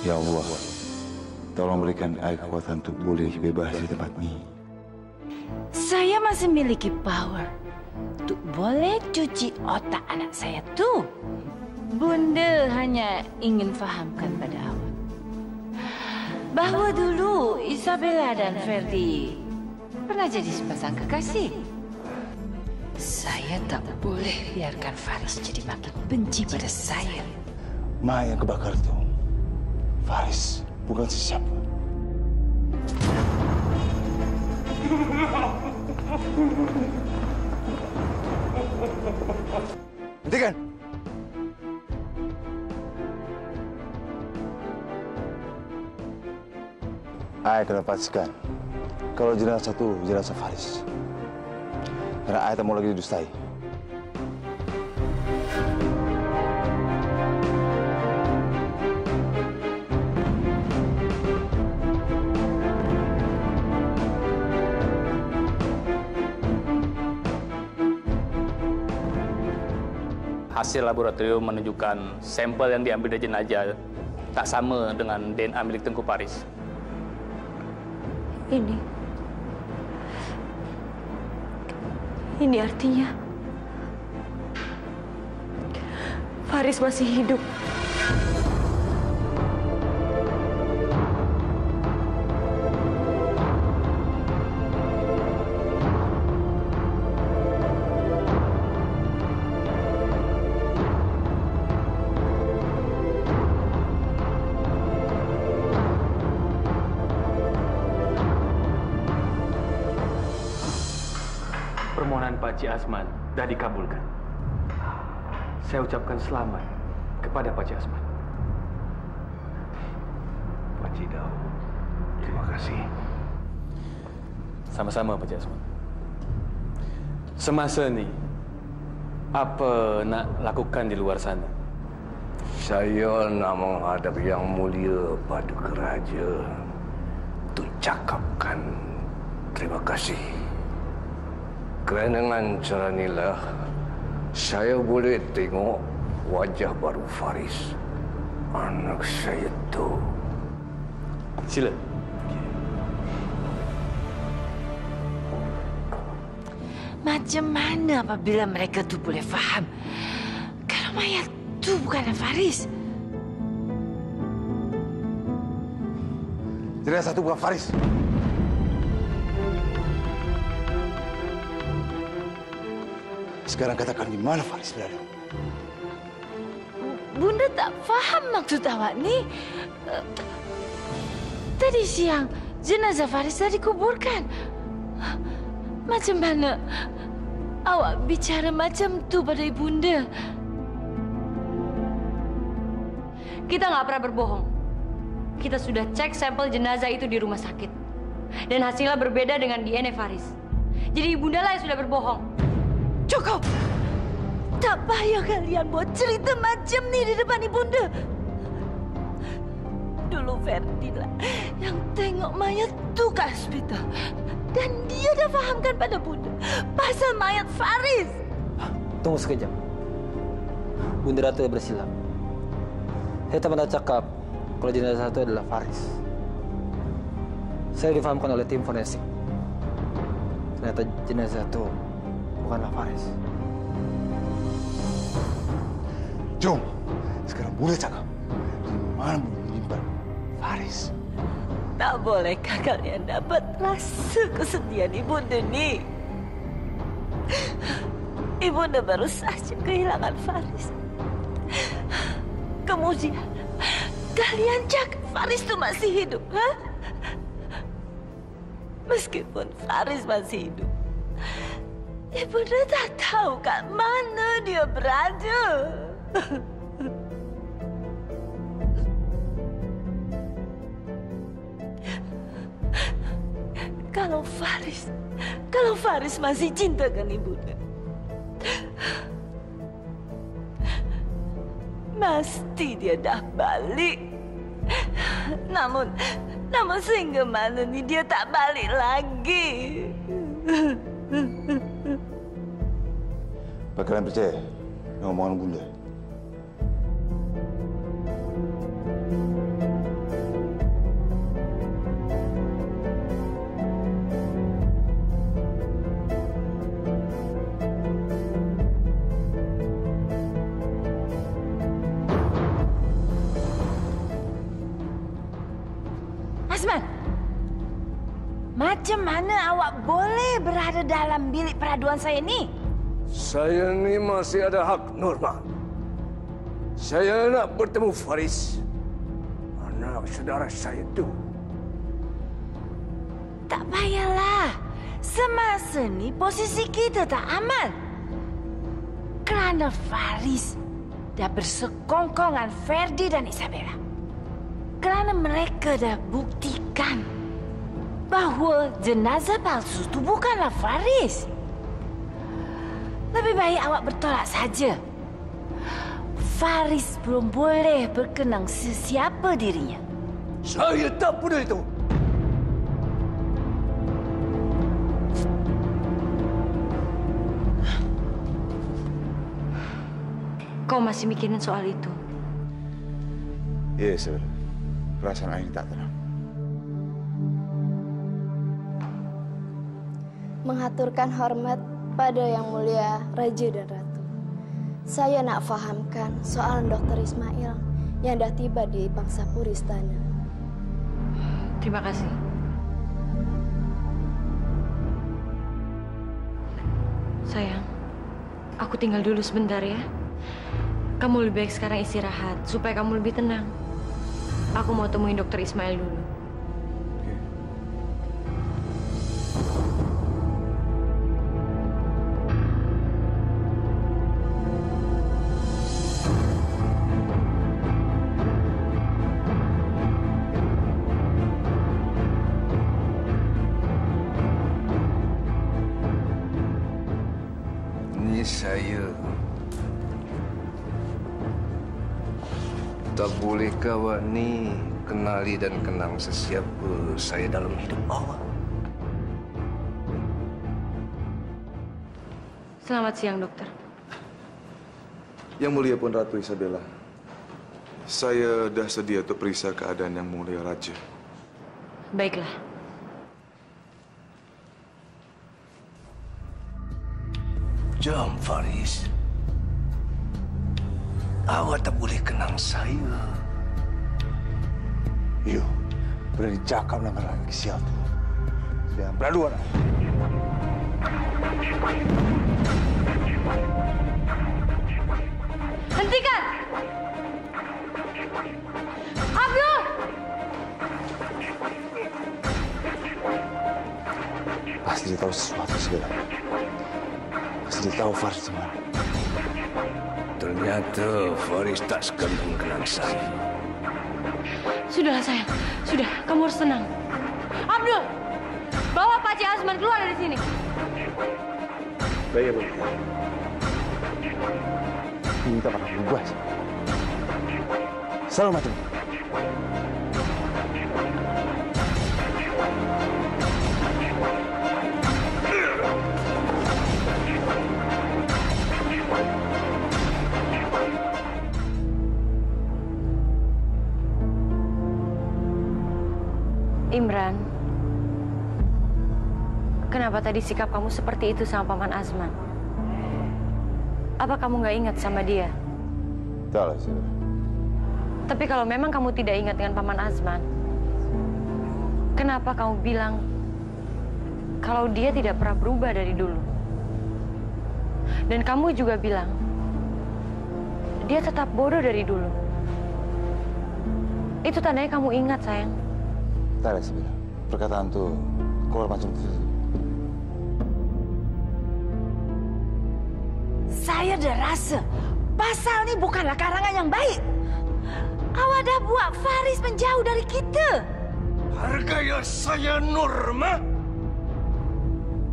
Ya Allah, tolong berikan saya kekuatan untuk boleh bebas di tempat ini. Saya masih memiliki power untuk boleh cuci otak anak saya tuh. Bunda hanya ingin fahamkan pada awak bahawa dulu Isabella dan Ferdi pernah jadi sepasang kekasih. Saya tak boleh biarkan Faris jadi makin benci pada saya. Ma yang kebakar itu, Faris, bukan sesiapa. Hentikan! Saya akan pastikan kalau jenazah itu jenazah Faris. Karena saya tak mau lagi didustai. Hasil laboratorium menunjukkan sampel yang diambil dari jenazah tak sama dengan DNA milik Tengku Paris. Ini... Ini artinya... Faris masih hidup. Permohonan Pak Cik Asman dah dikabulkan. Saya ucapkan selamat kepada Pak Cik Asman. Pak Cik Dau, terima kasih. Sama-sama Pak Cik Asman. Semasa ni, apa nak lakukan di luar sana? Saya nak menghadap Yang Mulia Paduka Raja untuk cakapkan terima kasih. Kerana dengan cara inilah saya boleh tengok wajah baru Faris. Anak saya tu. Sila. Macam mana apabila mereka tu boleh faham kalau mayat tu bukanlah Faris? Jenazah itu bukan Faris. Sekarang katakan di mana Faris berada? Bunda tak faham maksud awak ni. Eh, Tadi siang jenazah Faris dah dikuburkan. Macam mana awak bicara macam tu pada ibunda? Kita nggak pernah berbohong. Kita sudah cek sampel jenazah itu di rumah sakit. Dan hasilnya berbeda dengan DNA Faris. Jadi ibunda lah yang sudah berbohong. Cukup! Tak payah kalian buat cerita macam ni di depan ibunda. Dulu Ferdi lah yang tengok mayat tu ke hospital. Dan dia dah fahamkan pada bunda pasal mayat Faris. Tunggu sekejap. Bunda Rata bersilap. Saya tak pernah cakap kalau jenazah itu adalah Faris. Saya difahamkan oleh tim forensik. Ternyata jenazah itu bukanlah Faris. Jom, sekarang boleh cakap. Di mana boleh menyimpan Faris? Tak bolehkah kalian dapat rasa kesedihan ibunda ni? Ibunda baru saja kehilangan Faris. Kemudian, kalian cakap Faris tu masih hidup, ha? Meskipun Faris masih hidup, Ibunda tak tahu kat mana dia berada. Kalau Faris, kalau Faris masih cintakan ibunda, mesti dia dah balik. Namun, namun sehingga mana ni dia tak balik lagi. Apa kalian percaya? Ini omongan bunda. Macam mana awak boleh berada dalam bilik peraduan saya ni? Saya ni masih ada hak normal. Saya nak bertemu Faris. Anak saudara saya tu. Tak payahlah. Semasa ni posisi kita tak aman. Kerana Faris dah bersekongkongan Ferdi dan Isabella. Kerana mereka dah buktikan bahawa jenazah palsu itu bukanlah Faris. Lebih baik awak bertolak saja. Faris belum boleh berkenang sesiapa dirinya. Saya tak peduli itu. Kau masih mikirin soal itu? Ya, Isabella. Perasaan Aini tak tenang. Mengaturkan hormat pada yang mulia Raja dan Ratu. Saya nak fahamkan soal Dr. Ismail yang dah tiba di Pangsapuri Istana. Terima kasih. Sayang, aku tinggal dulu sebentar ya. Kamu lebih baik sekarang istirahat supaya kamu lebih tenang. Aku mau temuin dokter Ismail dulu. Bolehkah awak ni kenali dan kenang sesiapa saya dalam hidup awak? Selamat siang, dokter. Yang mulia pun Ratu Isabella. Saya dah sedia untuk periksa keadaan yang mulia Raja. Baiklah. Jom, Faris. Awak tak boleh kenang saya. You, berani cakap dengan lelaki sial tu. Sedang peraduan. Hentikan! Abdul! Pasti dia tahu sesuatu segala. Pasti dia tahu Faris di mana. Ternyata Faris tak sekandung kenang saya. Sudahlah sayang, sudah. Kamu harus tenang. Abdul, bawa Pak Cik Asman keluar dari sini. Baik, Abang. Ini tak pernah berubah. Selalu kenapa tadi sikap kamu seperti itu sama Paman Azman? Apa kamu nggak ingat sama dia? Lah, Sila. Tapi kalau memang kamu tidak ingat dengan Paman Azman, kenapa kamu bilang kalau dia tidak pernah berubah dari dulu? Dan kamu juga bilang dia tetap bodoh dari dulu. Itu tandanya kamu ingat, sayang. Lah, Sila. Perkataan tu keluar macam tu. Saya dah rasa pasal ni bukanlah karangan yang baik. Awak dah buat Faris menjauh dari kita. Hargai saya Norma.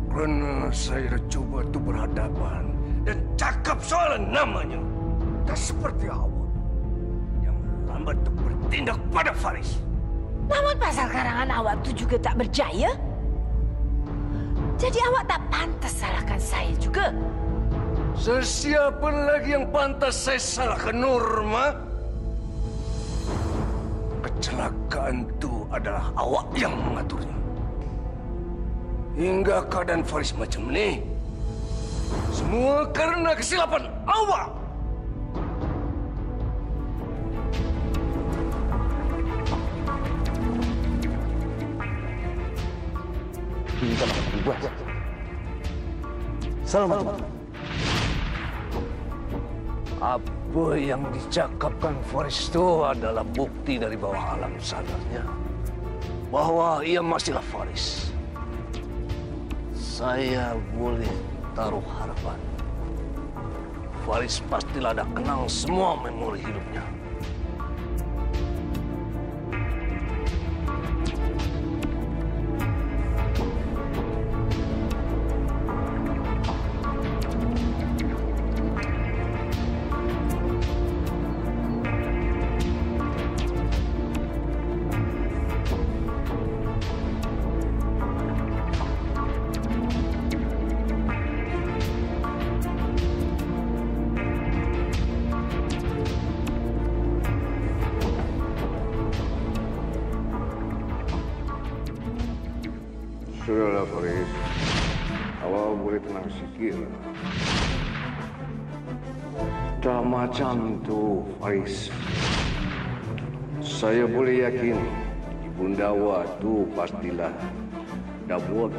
Kerana saya dah cuba tu berhadapan dan cakap soal namanya. Tak seperti awak yang lambat tu bertindak pada Faris. Namun pasal karangan awak tu juga tak berjaya. Jadi awak tak pantas salahkan saya juga. Sesiapa lagi yang pantas saya salahkan Norma? Kecelakaan itu adalah awak yang mengaturnya. Hingga keadaan Faris macam ni. Semua karena kesilapan awak. kita dapat bebas. Selamat. Apa yang dicakapkan Faris itu adalah bukti dari bawah alam sadarnya bahwa ia masihlah Faris. Saya boleh taruh harapan. Faris pastilah ada kenang semua memori hidupnya.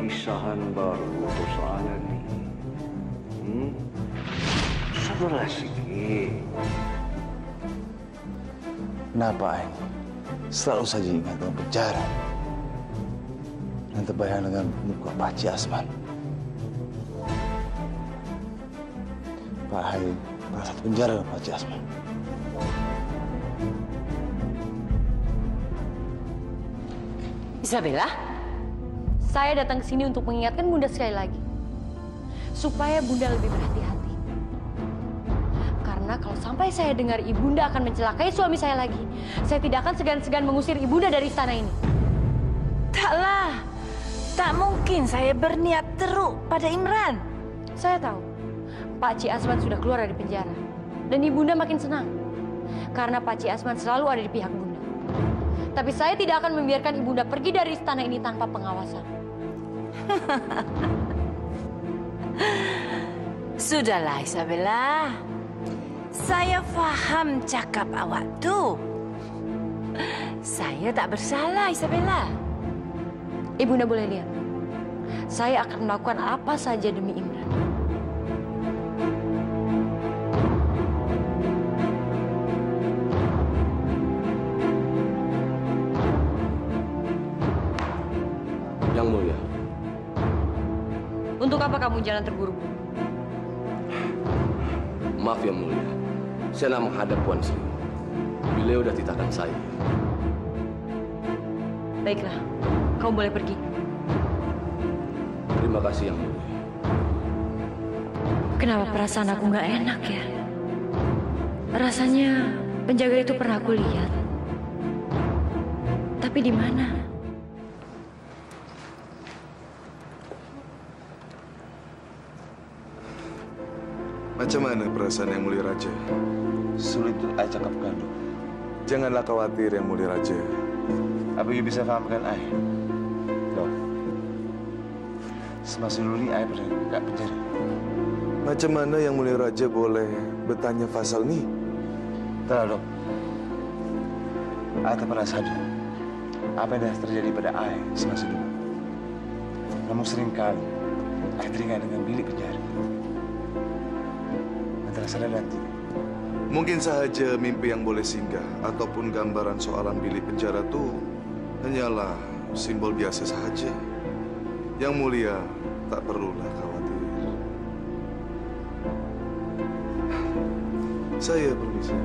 Kisahan baru untuk soalan ni. Hmm? Sabarlah sikit. Kenapa Ain selalu saja ingat dengan penjara dan terbayang dengan muka Haji Asman? Pak Hai merasa penjara dengan Haji Asman. Isabella, saya datang ke sini untuk mengingatkan Bunda sekali lagi. Supaya Bunda lebih berhati-hati. Karena kalau sampai saya dengar Ibunda akan mencelakai suami saya lagi, saya tidak akan segan-segan mengusir Ibunda dari istana ini. Taklah. Tak mungkin saya berniat teruk pada Imran. Saya tahu, Pak Ci Asman sudah keluar dari penjara. Dan Ibunda makin senang. Karena Pak Ci Asman selalu ada di pihak Bunda. Tapi saya tidak akan membiarkan Ibunda pergi dari istana ini tanpa pengawasan. Sudahlah Isabella. Saya faham cakap awak tu. Saya tak bersalah Isabella. Ibunda boleh lihat. Saya akan melakukan apa saja demi Imran. Untuk apa kamu jalan terburu-buru? maaf yang mulia. Saya nak menghadap Puan Sri. Beliau dah titahkan saya. Baiklah, kamu boleh pergi. Terima kasih yang mulia. Kenapa perasaan aku nggak enak ya? Rasanya penjaga itu pernah aku lihat. Tapi di mana? Macam mana perasaan yang mulia Raja? Sulit untuk saya cakapkan. Dok. Janganlah khawatir yang mulia Raja. Apa you bisa fahamkan saya? Dok. Semasa dulu ni saya pernah kat penjara. Macam mana yang mulia Raja boleh bertanya pasal ni? Tak, Dok. Saya tak pernah sadar apa yang dah terjadi pada saya semasa dulu. Namun seringkali saya teringat dengan bilik penjara. Dan tidak. Mungkin sahaja mimpi yang boleh singgah ataupun gambaran soalan bilik penjara tu hanyalah simbol biasa sahaja. Yang mulia tak perlulah khawatir. Saya permisi.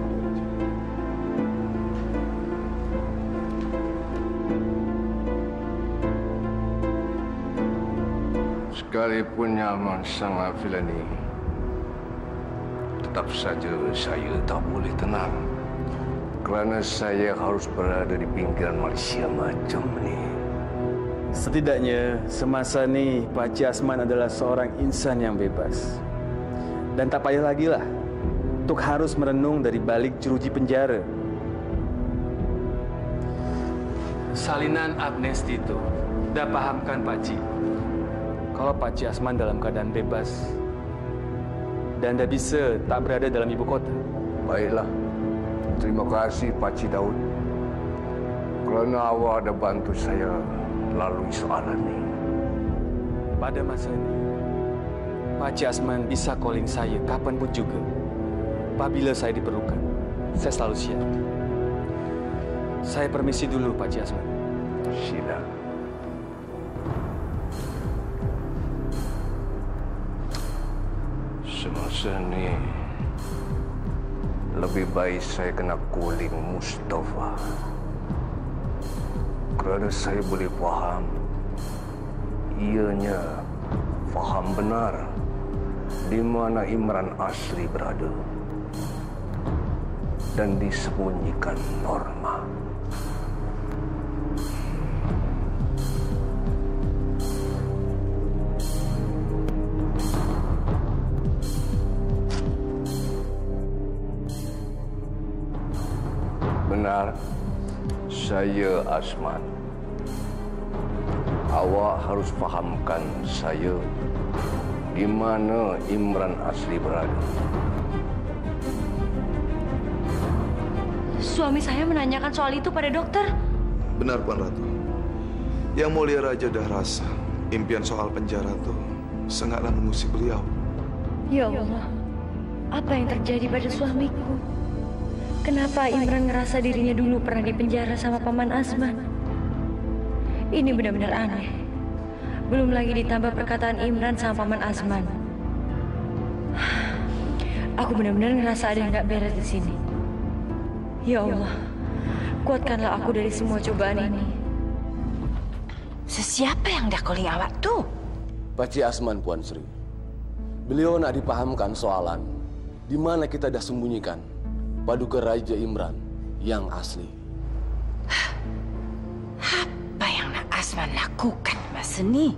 Sekalipun nyaman sangat Filani, tetap saja saya tak boleh tenang. Kerana saya harus berada di pinggiran Malaysia macam ni. Setidaknya semasa ni Pak Cik Asman adalah seorang insan yang bebas. Dan tak payah lagi lah untuk harus merenung dari balik jeruji penjara. Salinan amnesti itu dah pahamkan Pak Cik. Kalau Pak Cik Asman dalam keadaan bebas dan dah bisa tak berada dalam ibu kota. Baiklah. Terima kasih Pak Cik Daud. Kerana awak ada bantu saya lalui soalan ini. pada masa ini, Pak Cik Asman bisa calling saya kapan pun juga. Apabila saya diperlukan, saya selalu siap. Saya permisi dulu, Pak Cik Asman. Sila. Semasa ni lebih baik saya kena calling Mustafa. Kerana saya boleh faham ianya faham benar di mana Imran asli berada dan disembunyikan Norma. Saya Asman. Awak harus fahamkan saya di mana Imran asli berada. Suami saya menanyakan soal itu pada dokter. Benar, Puan Ratu. Yang mulia Raja dah rasa impian soal penjara itu sangatlah mengusik beliau. Ya Allah, apa yang terjadi pada suamiku? Kenapa Imran ngerasa dirinya dulu pernah dipenjara sama Paman Asman? Ini benar-benar aneh. Belum lagi ditambah perkataan Imran sama Paman Asman. Aku benar-benar ngerasa ada yang nggak beres di sini. Ya Allah, kuatkanlah aku dari semua cobaan ini. Sesiapa yang dah calling awak tu? Pakcik Asman, Puan Sri. Beliau nak dipahamkan soalan di mana kita dah sembunyikan paduka Raja Imran yang asli. Apa yang nak Asman lakukan masa ni?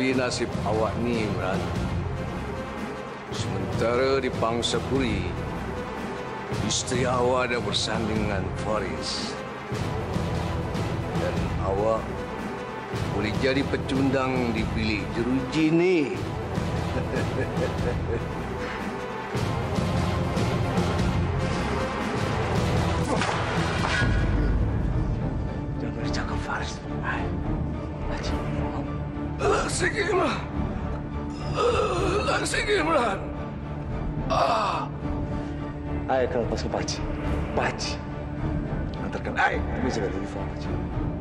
Kali nasib awak ni, Imran. Sementara di Pangsapuri, isteri awak dah bersanding dengan Faris. Dan awak boleh jadi pecundang di bilik jeruji ni. Ai akan lepaskan Pakcik. Pakcik. Antarkan Ai. Kami jaga telefon Pakcik.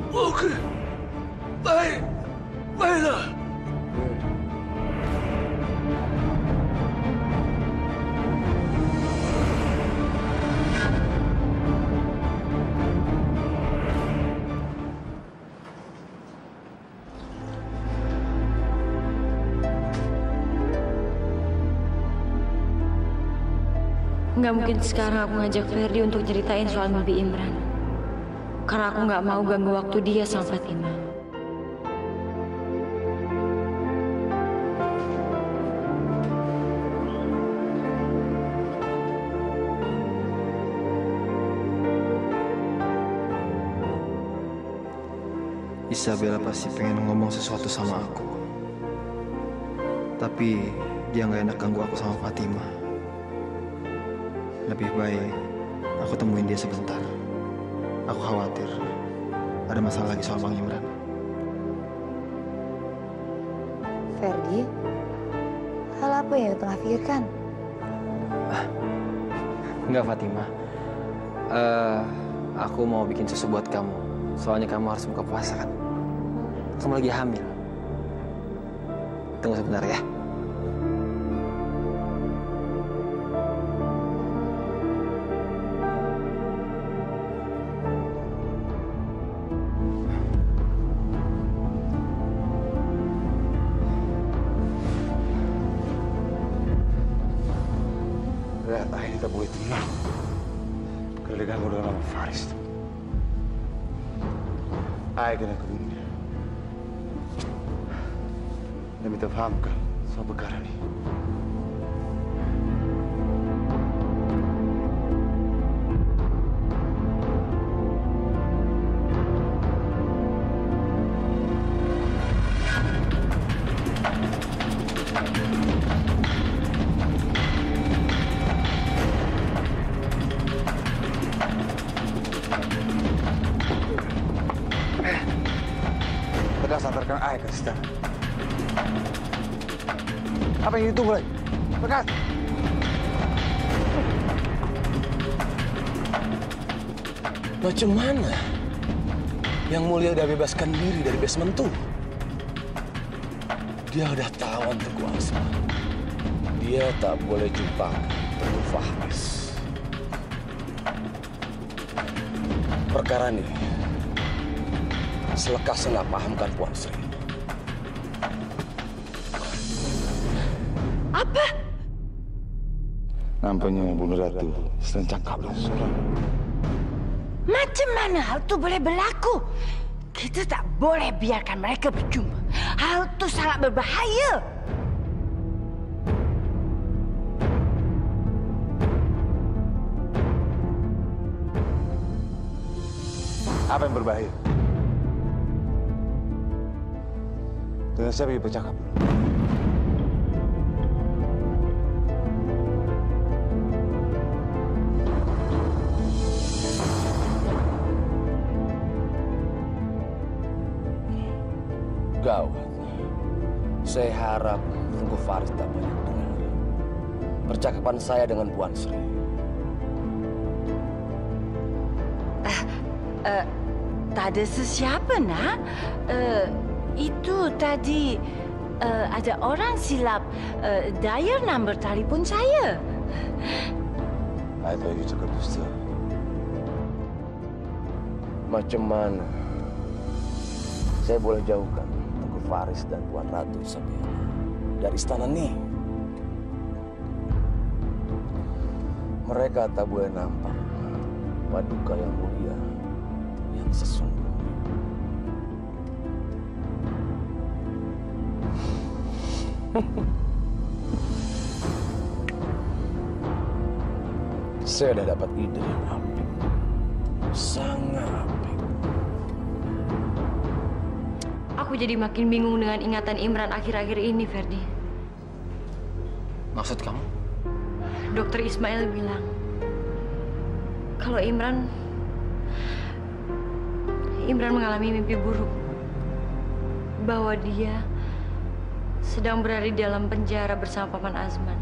Okey. Nggak mungkin sekarang aku ngajak Ferdi untuk ceritain soal mimpi Imran. Karena aku nggak mau ganggu waktu dia sama Fatima. Isabella pasti pengen ngomong sesuatu sama aku. Tapi dia nggak enak ganggu aku sama Fatimah. Lebih baik aku temuin dia sebentar. Aku khawatir ada masalah lagi soal Bang Imran. Ferdi, hal apa yang tengah pikirkan? Enggak Fatima. Eh, aku mau bikin susu buat kamu. Soalnya kamu harus buka puasa kan. Kamu lagi hamil. Tunggu sebentar ya. Kena ke dunia. Dan minta fahamkan Macam mana? Yang mulia udah bebaskan diri dari basement tuh. Dia udah tawan Teguh Asma. Dia tak boleh jumpa Teguh Fahris. Perkara ini selekas nak pahamkan Puan Sri. Apa? Nampaknya Bunda Ratu sedang cakap dengan seorang. Macam mana hal itu boleh berlaku? Kita tak boleh biarkan mereka berjumpa. Hal itu sangat berbahaya. Apa yang berbahaya? Dengan siapa yang bercakap? Gawat. Saya harap Tengku Faris tak banyak dengar. Percakapan saya dengan Puan Sri. Uh, tak ada sesiapa, nak. Uh, itu tadi uh, ada orang silap uh, dial nombor telefon saya. I thought you cakap dusta. Macam mana saya boleh jauhkan Faris dan Tuan Ratu Isabella dari istana ini? Mereka tak boleh nampak paduka yang mulia yang sesungguhnya. Saya dah dapat ide yang apik. Sangat Aku jadi makin bingung dengan ingatan Imran akhir-akhir ini, Ferdi. Maksud kamu? Dokter Ismail bilang kalau Imran Imran mengalami mimpi buruk bahwa dia sedang berada di dalam penjara bersama Paman Azman.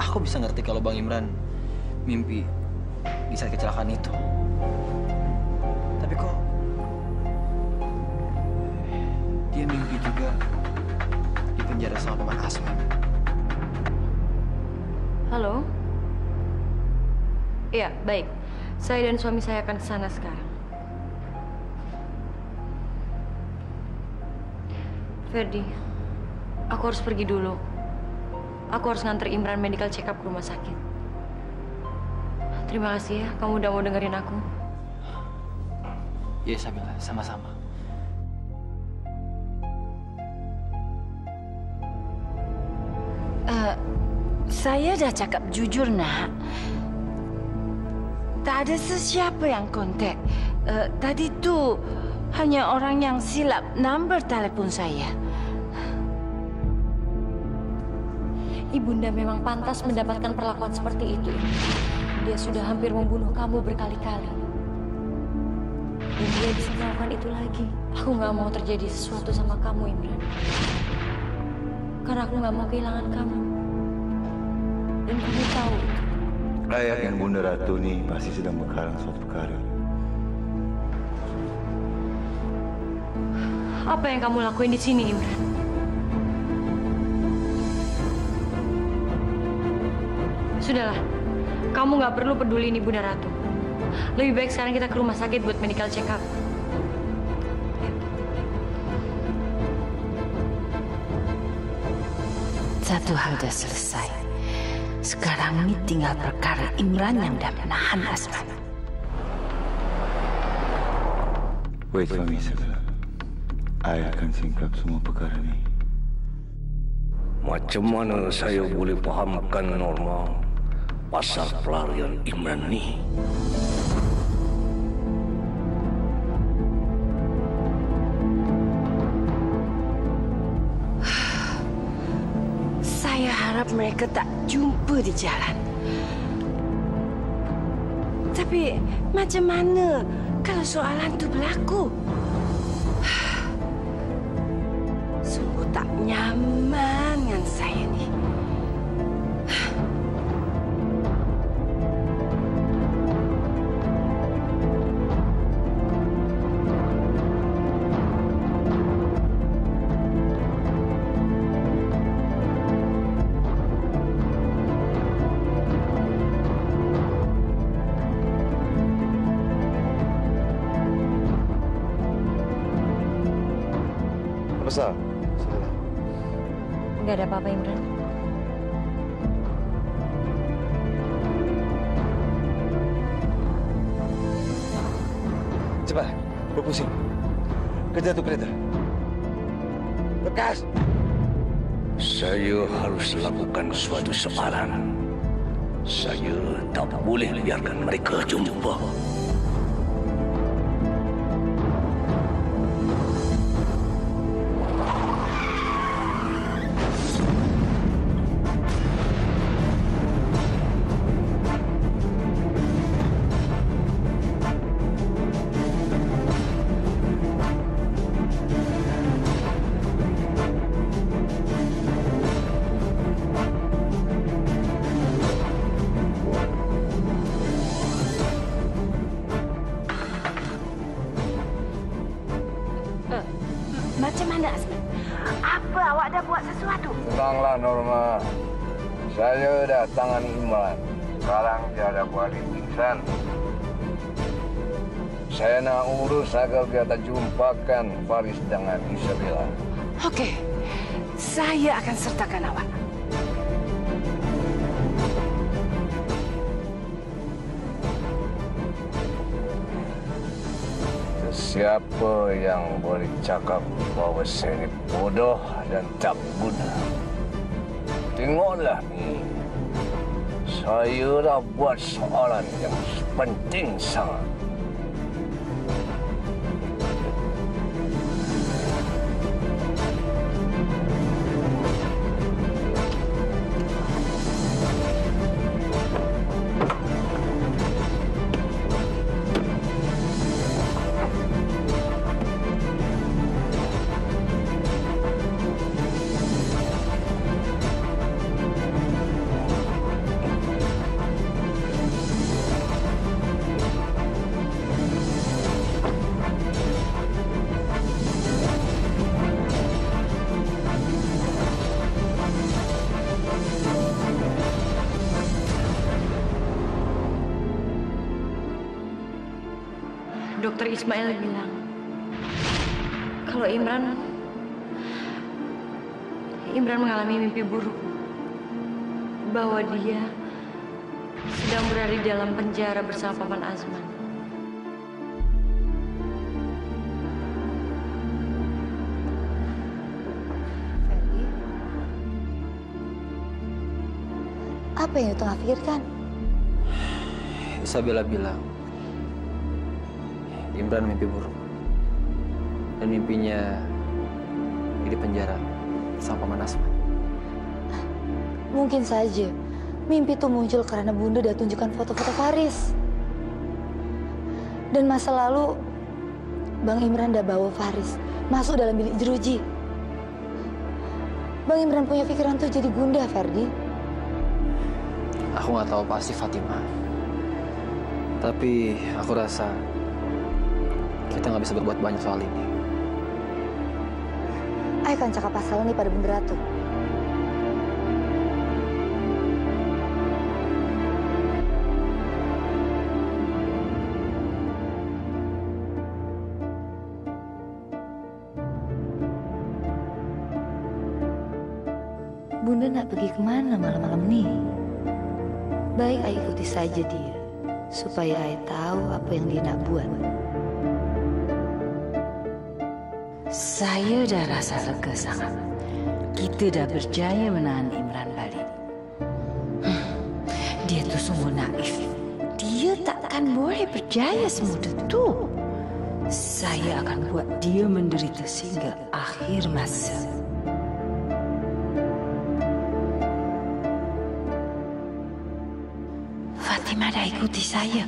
Aku bisa ngerti kalau Bang Imran mimpi di saat kecelakaan itu. Tapi kok penjara sama Paman Asman. Halo? Iya, baik. Saya dan suami saya akan ke sana sekarang. Ferdi, aku harus pergi dulu. Aku harus nganter Imran medical check up ke rumah sakit. Terima kasih ya, kamu udah mau dengerin aku. Iya, Sabila, sama-sama. Saya dah cakap jujur, nak. Tak ada sesiapa yang kontak. Uh, tadi tu hanya orang yang silap nomor telepon saya. Ibunda memang pantas mendapatkan perlakuan seperti itu. Dia sudah hampir membunuh kamu berkali-kali. Dan dia bisa melakukan itu lagi. Aku nggak mau terjadi sesuatu sama kamu, Imran. Karena aku nggak mau kehilangan kamu. Dan kamu tahu. Ayah dan Bunda Ratu ini pasti sedang mengarang suatu perkara. Apa yang kamu lakuin di sini, Imran? Sudahlah, kamu nggak perlu peduli ini Bunda Ratu. Lebih baik sekarang kita ke rumah sakit buat medical check up. Satu hal sudah selesai. Sekarang ini tinggal perkara Imran yang dah menahan Asman. Wait suami segala. Ayah akan singkap semua perkara ini. Macam mana saya boleh fahamkan Norma pasal pelarian Imran ni? Mereka tak jumpa di jalan. Tapi macam mana kalau soalan tu berlaku? Sungguh tak nyaman dengan saya ni. Kejar tu kereta. Lekas! Saya harus lakukan suatu soalan. Saya tak boleh biarkan mereka jumpa. Dia tak jumpakan Faris dengan Isabella. Okey, saya akan sertakan awak. Siapa yang boleh cakap bahawa saya ini bodoh dan tak guna? Tengoklah ni. Saya dah buat soalan yang penting sangat. Ismail bilang kalau Imran Imran mengalami mimpi buruk bahwa dia sedang berada di dalam penjara bersama Paman Azman. Apa yang tengah pikirkan? Isabella bilang Imran mimpi buruk. dan mimpinya di penjara sama Paman Asman. Mungkin saja mimpi itu muncul karena Bunda udah tunjukkan foto-foto Faris. Dan masa lalu Bang Imran udah bawa Faris masuk dalam bilik jeruji. Bang Imran punya pikiran tuh jadi Bunda, Ferdi. Aku nggak tahu pasti Fatima. Tapi aku rasa kita nggak bisa berbuat banyak soal ini. Ayo kan cakap pasal nih pada Bunda Ratu. Bunda nak pergi ke mana malam-malam nih? Baik, Ai ikuti saja dia. Supaya Ai tahu apa yang dia nak buat. Saya dah rasa lega sangat. Kita dah berjaya menahan Imran balik. Hmm, Dia tu sungguh naif. Dia takkan boleh berjaya semudah tu. Saya akan buat dia menderita sehingga akhir masa. Fatima dah ikuti saya.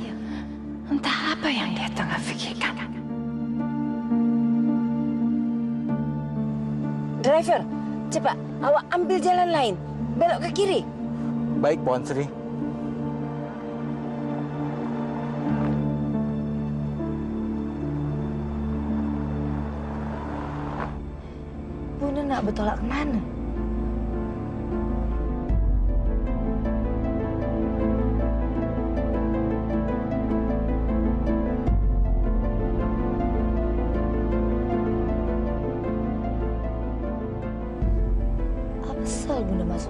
Entah apa yang dia tengah fikirkan. Driver, cepat. Awak ambil jalan lain. Belok ke kiri. Baik, Puan Sri. Bunda nak bertolak kemana? Apa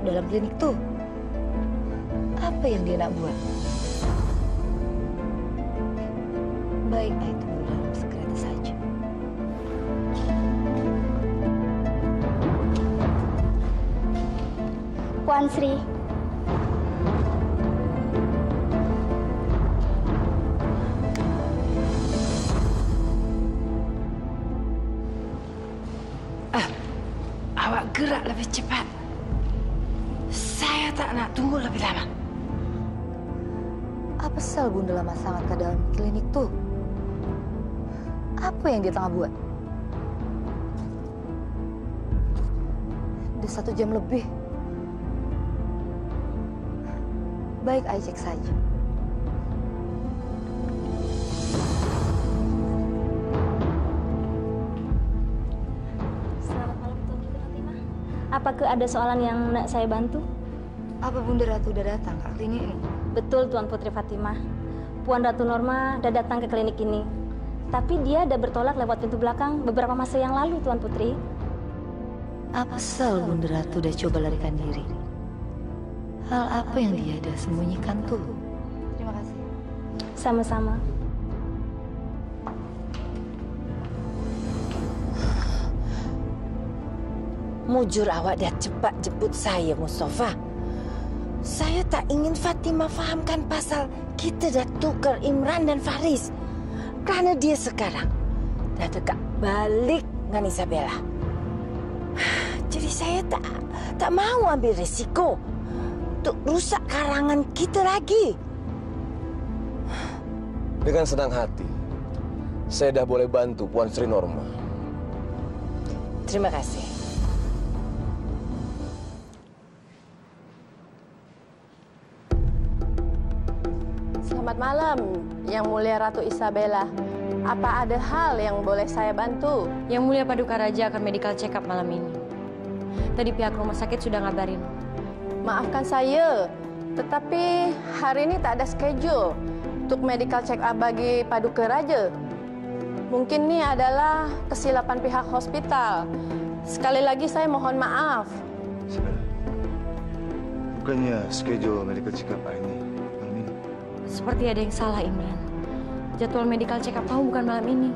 dalam klinik tuh? Apa yang dia nak buat? Baik, Ai tunggu dalam kereta saja. Puan Sri. Yang dia tengah buat? Udah satu jam lebih. Baik, I cek saja. Selamat malam Tuan Putri Fatimah. Apakah ada soalan yang nak saya bantu? Apa Bunda Ratu udah datang ke klinik ini? Betul Tuan Putri Fatimah. Puan Ratu Norma udah datang ke klinik ini. Tapi dia udah bertolak lewat pintu belakang beberapa masa yang lalu Tuan Putri. Apa sel Bunda Ratu udah coba larikan diri? Hal apa yang dia udah sembunyikan tuh? Terima kasih. Sama-sama. Mujur awak dah cepat jemput saya, Mustafa. Saya tak ingin Fatimah fahamkan pasal kita dah tukar Imran dan Faris. Kerana dia sekarang dah dekat balik dengan Isabella. Jadi saya tak tak mahu ambil risiko untuk rusak karangan kita lagi. Dengan senang hati, saya dah boleh bantu Puan Sri Norma. Terima kasih. Selamat malam, Yang Mulia Ratu Isabella. Apa ada hal yang boleh saya bantu? Yang Mulia Paduka Raja akan medical check up malam ini. Tadi pihak rumah sakit sudah ngabarin. Maafkan saya, tetapi hari ini tak ada schedule untuk medical check up bagi Paduka Raja. Mungkin ini adalah kesilapan pihak hospital. Sekali lagi saya mohon maaf. Bukannya schedule medical check-up hari ini. Seperti ada yang salah, Imran. Jadwal medical check up kamu bukan malam ini.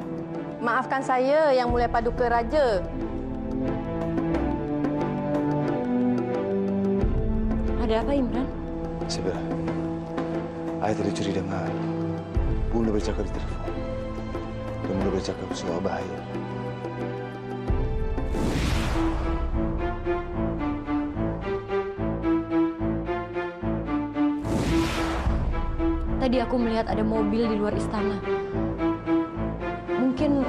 Maafkan saya, Yang Mulia Paduka Raja. Ada apa, Imran? Sibera, saya tadi curi dengar Bunda bercakap di telepon. Dan Bunda bercakap soal bahaya. Tadi aku melihat ada mobil di luar istana. Mungkin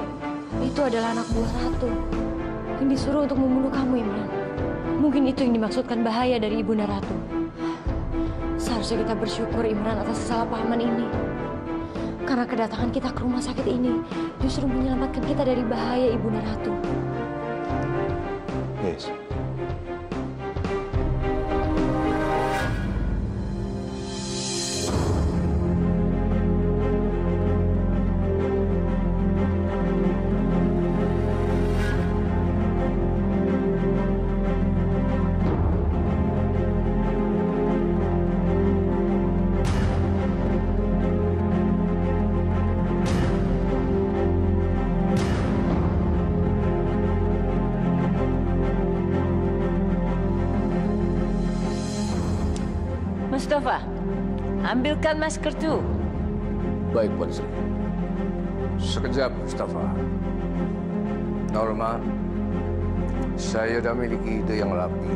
itu adalah anak buah ratu yang disuruh untuk membunuh kamu, Imran. Mungkin itu yang dimaksudkan bahaya dari ibunda ratu. Seharusnya kita bersyukur Imran atas kesalahpahaman ini. Karena kedatangan kita ke rumah sakit ini justru menyelamatkan kita dari bahaya ibunda ratu. Mustafa, ambilkan masker tu. Baik, Puan Sri. Sekejap, Mustafa. Norma, saya dah miliki ide yang rapi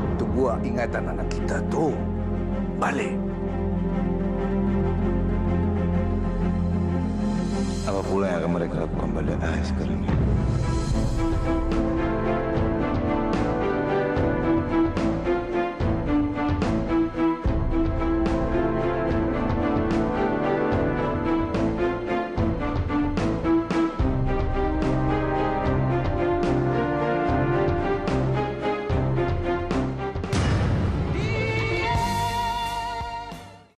untuk buat ingatan anak kita tu balik. Apa pula yang akan mereka lakukan pada Ais sekarang ini?